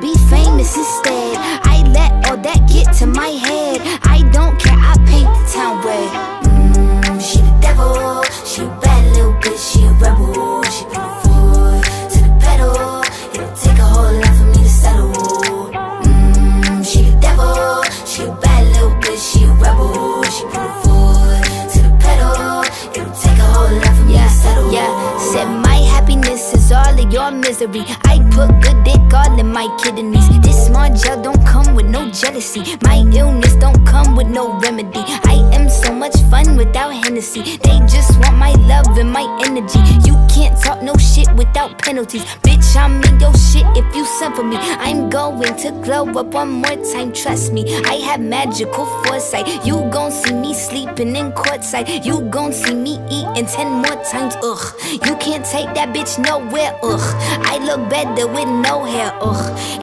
be famous instead. I let all that get to my head. Is all of your misery. I put good dick all in my kidneys. This small gel don't come with no jealousy. My illness don't come with no remedy. I am so much fun without They just want my love and my energy. You can't talk no shit without penalties. Bitch, I'm in your shit if you send for me. I'm going to glow up one more time, trust me. I have magical foresight. You gon' see me sleeping in courtside. You gon' see me eating ten more times, ugh. You can't take that bitch nowhere, ugh. I look better with no hair, ugh.